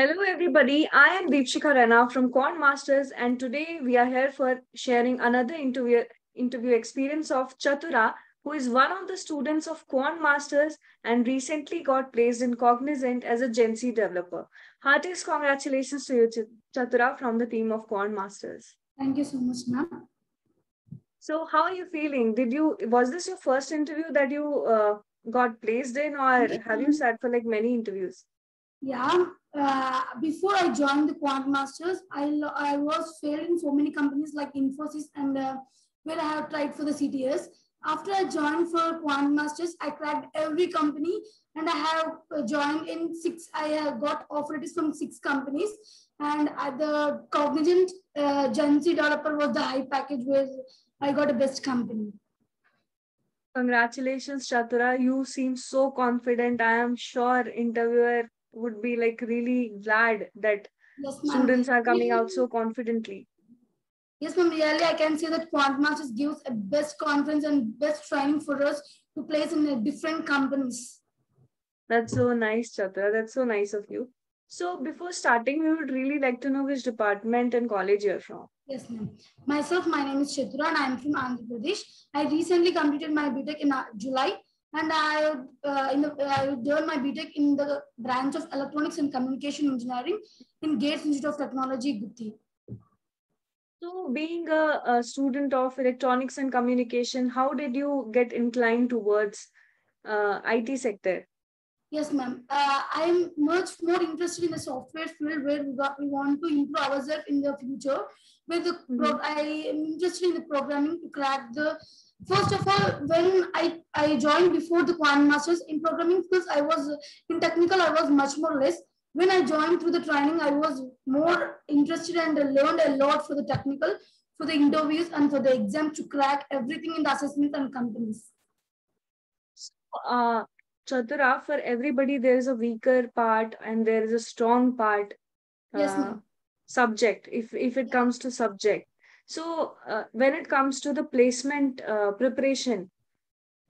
Hello, everybody. I am Deepshika Rana from Quant Masters, and today we are here for sharing another interview interview experience of Chathura, who is one of the students of Quant Masters and recently got placed in Cognizant as a GenC developer. Heartiest congratulations to you, Chathura, from the team of Quant Masters. Thank you so much, ma'am. So, how are you feeling? Did you was this your first interview that you uh, got placed in, or have you sat for like many interviews? Yeah, uh, before I joined the Quant Masters, I, I was failed in so many companies like Infosys and uh, where I have tried for the CTS. After I joined for Quant Masters, I cracked every company and I have uh, joined in six, I have got offers from six companies and at the Cognizant uh, GenC developer was the high package where I got a best company. Congratulations, Chathura. You seem so confident. I am sure interviewer would be like really glad that yes, students are coming out so confidently. Yes, ma'am. Really, I can say that Quant Masters gives a best conference and best training for us to place in different companies. That's so nice, Chatra. That's so nice of you. So before starting, we would really like to know which department and college you're from. Yes, ma'am. Myself, my name is Chathura and I'm from Andhra Pradesh. I recently completed my BTech in uh, July and I uh, in the I done my BTech in the branch of Electronics and Communication Engineering in Gates Institute of Technology, Gooty. So, being a, a, student of electronics and communication, how did you get inclined towards uh, IT sector? Yes, ma'am. Uh, I'm much more interested in the software field where we, got, we want to improve ourselves in the future. Where the mm -hmm. I am interested in the programming to crack the First of all, when I, I joined before the Quant Masters in programming skills, I was in technical, I was much more less. When I joined through the training, I was more interested and learned a lot for the technical, for the interviews and for the exam to crack everything in the assessment and companies. Uh, Chathura, for everybody, there is a weaker part and there is a strong part. Uh, yes, subject if if it comes to subject so uh, when it comes to the placement uh, preparation,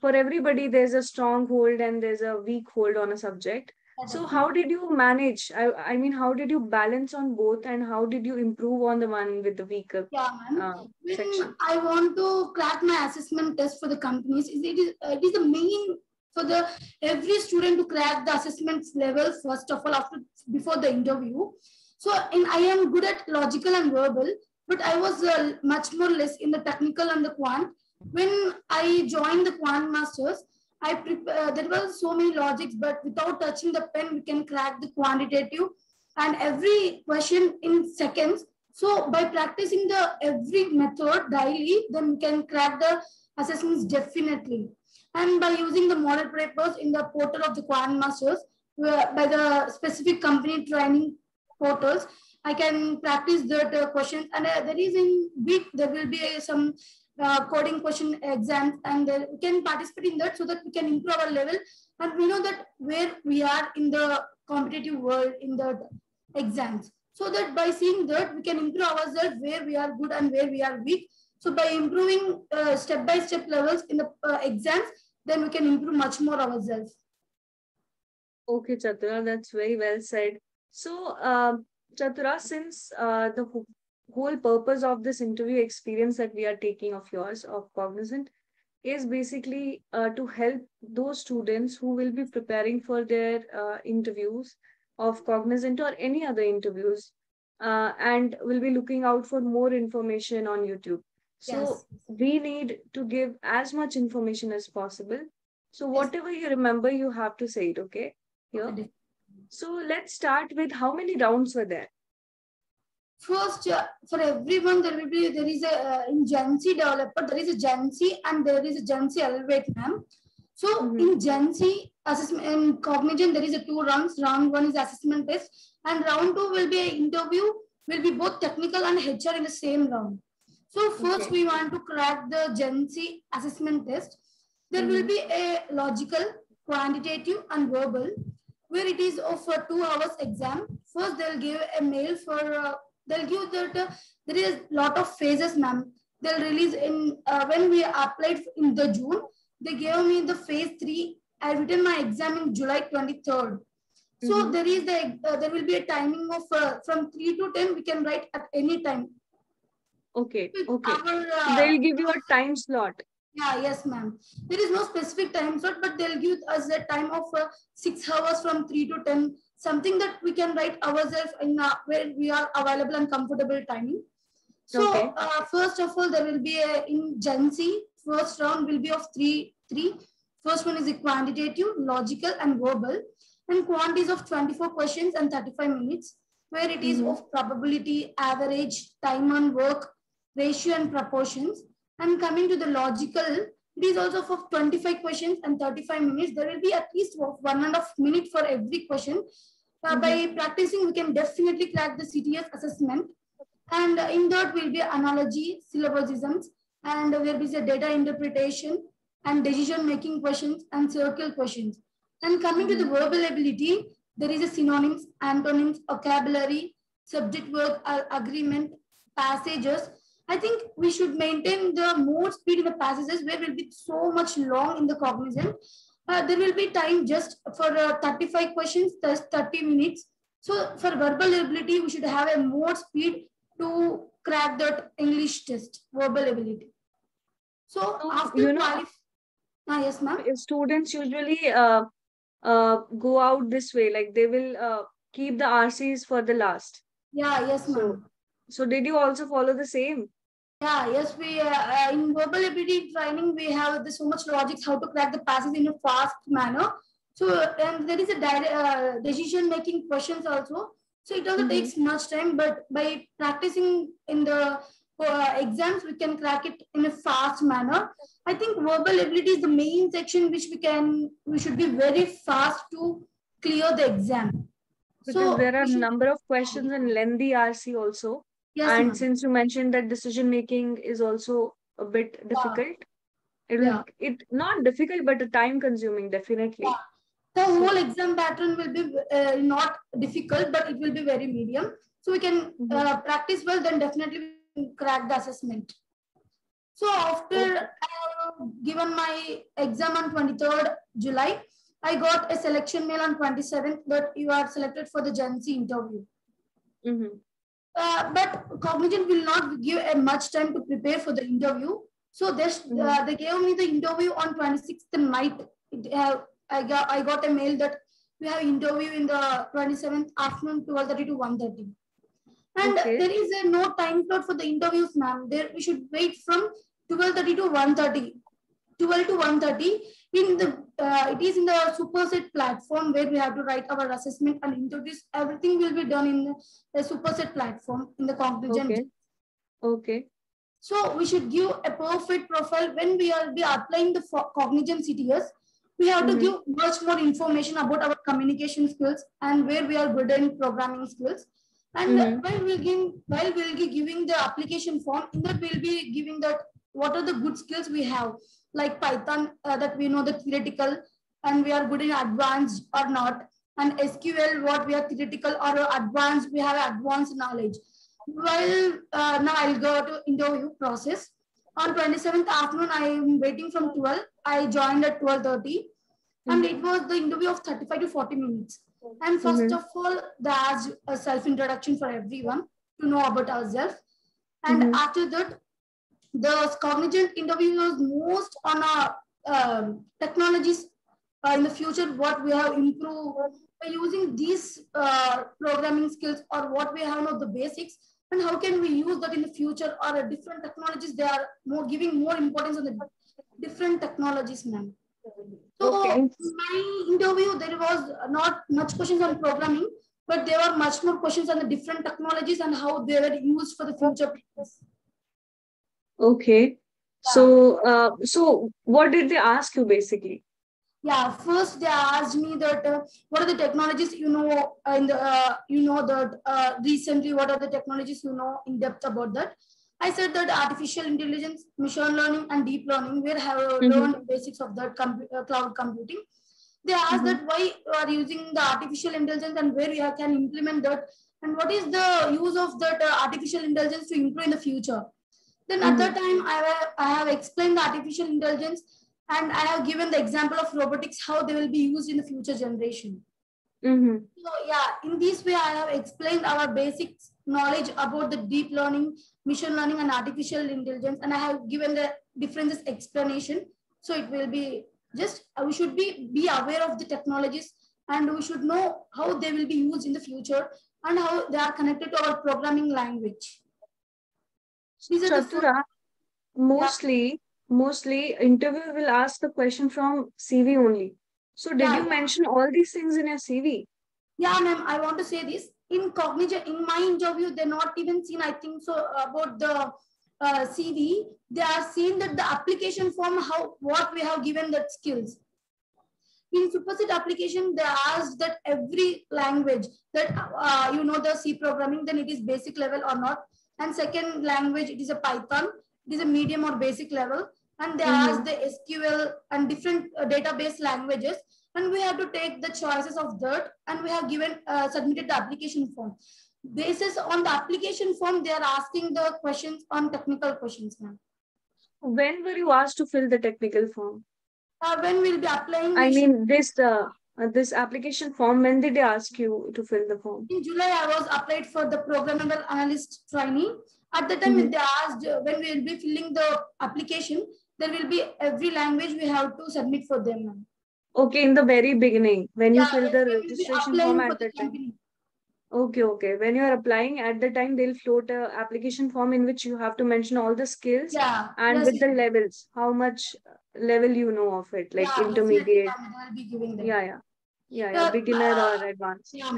for everybody, there's a strong hold and there's a weak hold on a subject. So how did you manage? I, I mean, how did you balance on both and how did you improve on the one with the weaker yeah, uh, section? I want to crack my assessment test for the companies. It is, it is the main for the every student to crack the assessment level first of all after before the interview. So in I am good at logical and verbal but I was uh, much more less in the technical and the quant. When I joined the quant masters, I uh, there were so many logics, but without touching the pen, we can crack the quantitative and every question in seconds. So by practicing the every method daily, then we can crack the assessments definitely. And by using the model papers in the portal of the quant masters, uh, by the specific company training portals, I can practice that uh, questions. And uh, there is in week, there will be uh, some uh, coding question exams and we can participate in that so that we can improve our level. And we know that where we are in the competitive world in the exams. So that by seeing that, we can improve ourselves where we are good and where we are weak. So by improving uh, step-by-step -step levels in the uh, exams, then we can improve much more ourselves. Okay, Chathura, that's very well said. So, um, Chathura, since uh, the whole purpose of this interview experience that we are taking of yours, of Cognizant, is basically uh, to help those students who will be preparing for their uh, interviews of Cognizant or any other interviews uh, and will be looking out for more information on YouTube. So yes. we need to give as much information as possible. So whatever you remember, you have to say it, okay? Here. So let's start with how many rounds were there? First, uh, for everyone, there will be there is a uh, in GenC developer, there is a GenC and there is a GenC Elevate, ma'am. So mm -hmm. in GenC assessment in Cognizant, there is a two rounds. Round one is assessment test, and round two will be an interview. Will be both technical and HR in the same round. So first, okay. we want to crack the GenC assessment test. There mm -hmm. will be a logical, quantitative, and verbal where it is of a two hours exam. First, they'll give a mail for, uh, they'll give that, uh, there is a lot of phases, ma'am. They'll release in, uh, when we applied in the June, they gave me the phase three. I written my exam in July 23rd. So mm-hmm. there is the uh, there will be a timing of uh, from three to ten. We can write at any time. Okay. Okay. Our, uh, they'll give you a time slot. Yeah. Yes, ma'am. There is no specific time slot, but they'll give us a time of uh, six hours from three to ten. Something that we can write ourselves in uh, where we are available and comfortable timing. So okay. Uh, first of all, there will be a in GenC. First round will be of three three. First one is a quantitative, logical, and verbal and quantities of 24 questions and 35 minutes, where it is mm -hmm. of probability, average, time on work, ratio and proportions. And coming to the logical, it is also for 25 questions and 35 minutes. There will be at least one and a half minute for every question. Uh, mm -hmm. By practicing, we can definitely crack the CTS assessment. And in that will be analogy, syllogisms, and there will be a data interpretation and decision-making questions and circle questions. And coming to the mm-hmm. verbal ability, there is a synonyms, antonyms, vocabulary, subject verb agreement, passages. I think we should maintain the more speed in the passages where will be so much long in the cognizant. Uh, there will be time just for uh, 35 questions, that's 30 minutes. So for verbal ability, we should have a more speed to crack that English test, verbal ability. So after you know, ah, yes, ma'am. Students usually uh, uh, go out this way like they will uh, keep the rcs for the last yeah yes ma'am. so so did you also follow the same yeah yes we uh, uh in verbal ability training we have this so much logic how to crack the passes in a fast manner so and there is a uh, decision making questions also so it also mm -hmm. takes much time but by practicing in the uh, exams, we can crack it in a fast manner. I think verbal ability is the main section which we can, we should be very fast to clear the exam. Because so there are a number of questions in lengthy RC also. Yes, and since you mentioned that decision making is also a bit difficult, yeah. it will yeah. it not difficult but time consuming definitely. Yeah. The whole exam pattern will be uh, not difficult, but it will be very medium. So we can mm -hmm. uh, practice well, then definitely crack the assessment. So after I have given my exam on 23rd July, I got a selection mail on 27th that you are selected for the GenC interview. Mm -hmm. Uh, but Cognizant will not give a much time to prepare for the interview. So this, mm -hmm. uh, they gave me the interview on 26th night. Uh, I, got, I got a mail that we have interview in the 27th afternoon, 12.30 to 1.30. And okay. there is a no time slot for the interviews, ma'am. There we should wait from 12.30 to 1.30. 12 to 1.30 in the uh, it is in the superset platform where we have to write our assessment and interviews everything will be done in the superset platform in the Cognizant okay okay so we should give a perfect profile when we are be applying the Cognizant cts we have mm -hmm. to mm-hmm. give much more information about our communication skills and where we are good in programming skills and mm -hmm. while we'll give, while we'll be giving the application form, in that we'll be giving that what are the good skills we have, like Python, uh, that we know the theoretical and we are good in advanced or not. And SQL, what we are theoretical or advanced, we have advanced knowledge. Well, uh, now I'll go to interview process. On 27th afternoon, I am waiting from 12. I joined at 12.30 mm -hmm. and it was the interview of 35 to 40 minutes. And 1st mm -hmm. of all, there's a self-introduction for everyone to know about ourselves. And mm -hmm. after that, the Cognizant interview was most on our um, technologies uh, in the future, what we have improved. By using these uh, programming skills or what we have know the basics and how can we use that in the future or different technologies they are more giving more importance on the different technologies ma'am. So okay. my interview, there was not much questions on programming, but there were much more questions on the different technologies and how they were used for the future Okay. Yeah. So, uh, so what did they ask you basically? Yeah, first they asked me that uh, what are the technologies you know in the uh, you know that uh, recently what are the technologies you know in depth about that. I said that artificial intelligence, machine learning, and deep learning, we have mm-hmm. learned basics of that com uh, cloud computing. They asked mm-hmm. that why you are using the artificial intelligence and where you can implement that, and what is the use of that uh, artificial intelligence to improve in the future. Then mm-hmm. at that time, I have, I have explained the artificial intelligence and I have given the example of robotics, how they will be used in the future generation. Mm-hmm. So yeah, in this way, I have explained our basic knowledge about the deep learning, machine learning, and artificial intelligence, and I have given the differences explanation. So it will be just uh, we should be be aware of the technologies, and we should know how they will be used in the future and how they are connected to our programming language. Chathura, mostly mostly interview will ask the question from CV only. So did yeah, you mention all these things in your CV? Yeah, ma'am. I want to say this. In Cognizant, in my interview, they're not even seen, I think so, about the uh, CV. They are seen that the application form, how what we have given that skills. In superset application, they asked that every language that uh, you know the C programming, then it is basic level or not. And second language, it is a Python. It is a medium or basic level. And they mm -hmm. ask the SQL and different uh, database languages. And we have to take the choices of that. And we have given uh, submitted the application form. Basis on the application form they are asking the questions on technical questions now when were you asked to fill the technical form? Uh, when we'll be applying i mean this uh, uh, this application form when did they ask you to fill the form in july i was applied for the programmable analyst training at the time mm -hmm. they asked uh, when we will be filling the application there will be every language we have to submit for them Okay, in the very beginning, when you fill the registration form at the time. Okay, okay. When you are applying at the time, they'll float a application form in which you have to mention all the skills yeah, and with the levels, how much level you know of it, like yeah, intermediate. Yeah, yeah. Yeah, yeah. Beginner uh, or advanced. Yeah.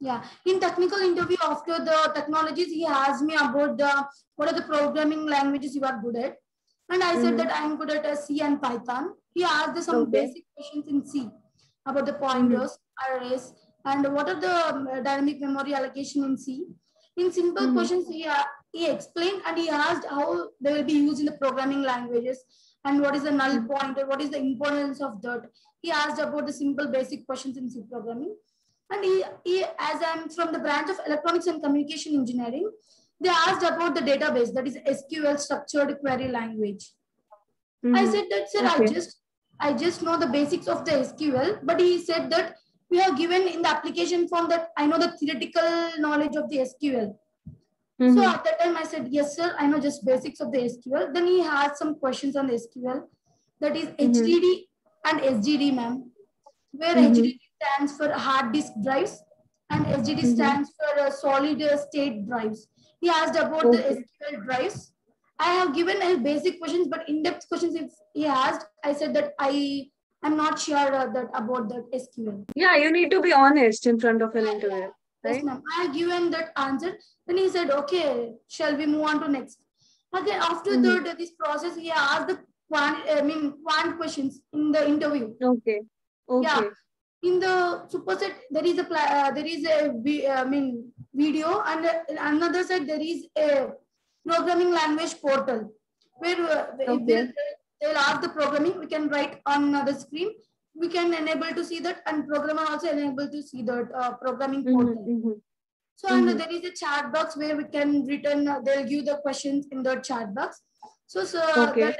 Yeah, in technical interview after the technologies, he asked me about the what are the programming languages you are good at. And I mm -hmm. said that I am good at C and Python. He asked some okay. basic questions in C about the pointers, mm -hmm. arrays, and what are the um, dynamic memory allocation in C. In simple mm -hmm. questions, he, uh, he explained and he asked how they will be used in the programming languages and what is the null pointer, what is the importance of that. He asked about the simple basic questions in C programming. And he, he, as I'm from the branch of electronics and communication engineering, they asked about the database, that is SQL structured query language. Mm -hmm. I said that, sir, okay. I just I just know the basics of the SQL, but he said that we have given in the application form that I know the theoretical knowledge of the SQL. Mm -hmm. So at that time I said, yes, sir, I know just basics of the SQL. Then he had some questions on the SQL. That is mm -hmm. HDD and SSD, ma'am. Where mm -hmm. HDD stands for hard disk drives and SSD mm-hmm. stands for uh, solid state drives. He asked about okay. the SQL drives. I have given a basic questions, but in-depth questions if he asked, I said that I am not sure uh, that about that SQL. Yeah, you need to be honest in front of an interviewer. Right? Yes, ma'am. I have given that answer. Then he said, okay, shall we move on to next? Again, after mm -hmm. this process, he asked the quant, I mean, quant questions in the interview. Okay. Okay. Yeah. In the superset, there is a uh, there is a I mean video and another side there is a programming language portal where uh, okay. they'll, they'll ask the programming we can write on the screen we can enable to see that and programmer also enable to see that uh, programming mm-hmm, portal mm -hmm. mm -hmm. And mm-hmm. there is a chat box where we can return uh, they'll give the questions in the chat box so so okay. that,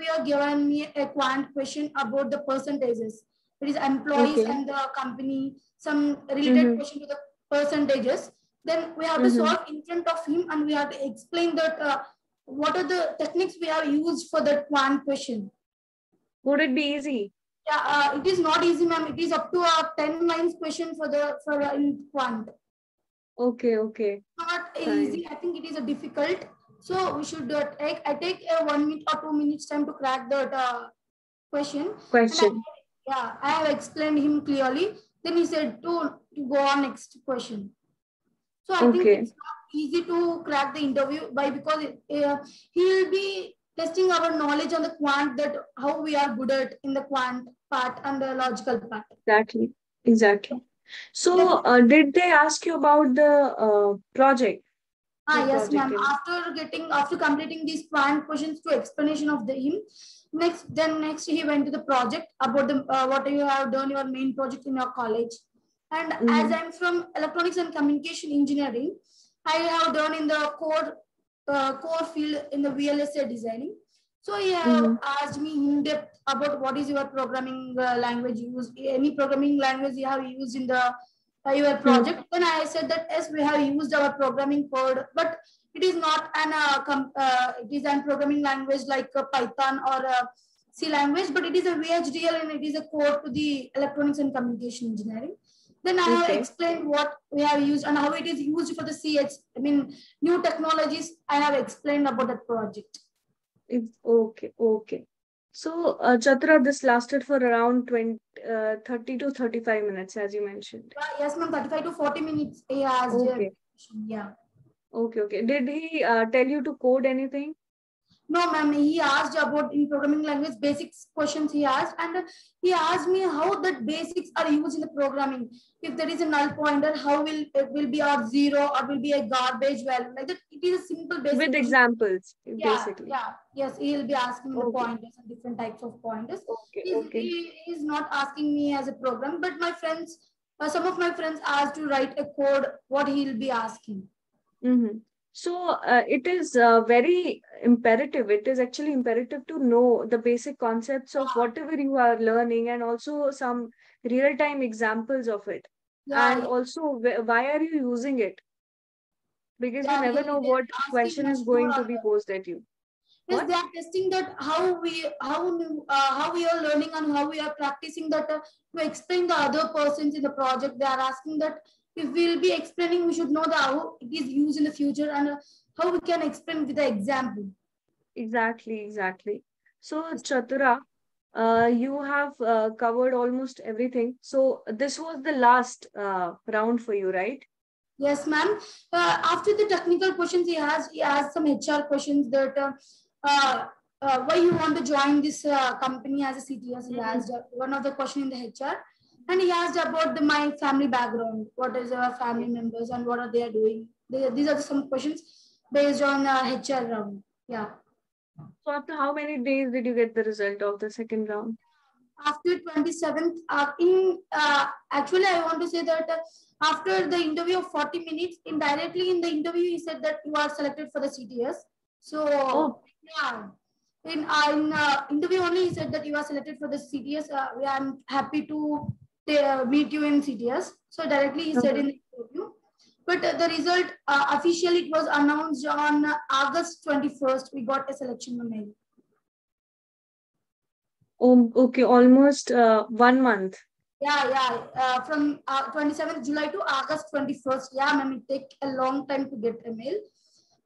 we are given me a quant question about the percentages it is employees okay. and the company some related mm -hmm. question to the percentages then we have to mm -hmm. solve in front of him and we have to explain that uh, what are the techniques we have used for that one question. Would it be easy? Yeah, uh, it is not easy, ma'am. It is up to a 10 lines question for the for uh, in quant. Okay, okay. Not Fine. easy. I think it is a difficult. So we should uh, take I take a one minute or two minutes time to crack that uh, question. Question. I, yeah, I have explained him clearly. Then he said to, to go on next question. So I okay. think it's not easy to crack the interview by because uh, he will be testing our knowledge on the quant that how we are good at in the quant part and the logical part. Exactly. Exactly. So uh, did they ask you about the uh, project? Ah, yes, ma'am. After getting, after completing these quant questions to explanation of the him, next, then next he went to the project about the uh, what you have done your main project in your college. And mm -hmm. as I'm from electronics and communication engineering, I have done in the core uh, core field in the VLSI designing. So he mm-hmm. asked me in depth about what is your programming uh, language used, any programming language you have used in the uh, your hmm. project. Mm-hmm. Then I said that yes, we have used our programming code, but it is not an uh, com- uh, it is an programming language like Python or C language, but it is a VHDL and it is a code to the electronics and communication engineering. Then I okay. have explained what we have used and how it is used for the CH. I mean, new technologies. I have explained about that project. It's okay, okay. So, uh, Chatra, this lasted for around 20, uh, 30 to 35 minutes, as you mentioned. Uh, yes, ma'am, 35 to 40 minutes. Yeah. Okay. Yeah. Okay, okay. Did he uh, tell you to code anything? No, ma'am. He asked about in programming language basics questions he asked, and he asked me how that basics are used in the programming. If there is a null pointer, how will it will be a zero or will be a garbage value like that. It is a simple basic. With examples, yeah, basically. Yeah. Yes, he will be asking okay. the pointers and different types of pointers. Okay. He's, okay. He is not asking me as a program, but my friends, uh, some of my friends asked to write a code. What he will be asking. Mm-hmm. So uh, it is uh, very imperative. It is actually imperative to know the basic concepts of whatever you are learning and also some real time examples of it. Yeah. And also, why are you using it? Because yeah, you never know what question is going to be posed at you. Yes, what? they are testing that how we how uh, how we are learning and how we are practicing that uh, to explain the other persons in the project. They are asking that if we'll be explaining, we should know the how it is used in the future and uh, how we can explain with the example. Exactly, exactly. So, Chathura, uh, you have uh, covered almost everything. So, this was the last uh, round for you, right? Yes, ma'am. Uh, after the technical questions, he has he has some HR questions that uh, uh, uh, why you want to join this uh, company as a CTS. He mm -hmm. asked one of the question in the HR and he asked about the, my family background. What is our family members and what are they doing? They, these are some questions based on uh, hr round. Yeah. So after how many days did you get the result of the second round? After 27th uh, in uh, actually i want to say that uh, after the interview of 40 minutes indirectly in the interview he said that you are selected for the cts so oh. yeah. In, uh, in uh, interview only he said that you are selected for the cts uh, i'm happy to they uh, meet you in CTS. So directly he said in the interview. But uh, the result uh, officially it was announced on August 21st. We got a selection mail. Oh, okay, almost uh, one month. Yeah, yeah. Uh, from uh, 27th July to August 21st. Yeah, ma'am, it take a long time to get a mail.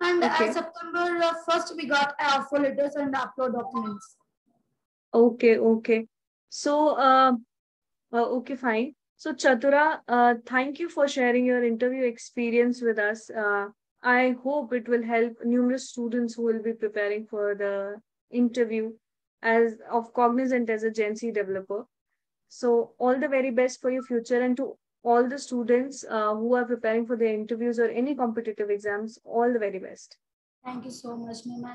And okay. uh, September 1st, we got uh, full letters and upload documents. Okay, okay. So, uh, okay, fine. So, Chathura, uh, thank you for sharing your interview experience with us. Uh, I hope it will help numerous students who will be preparing for the interview as of Cognizant as a GenC developer. So, all the very best for your future and to all the students uh, who are preparing for their interviews or any competitive exams, all the very best. Thank you so much, Nima.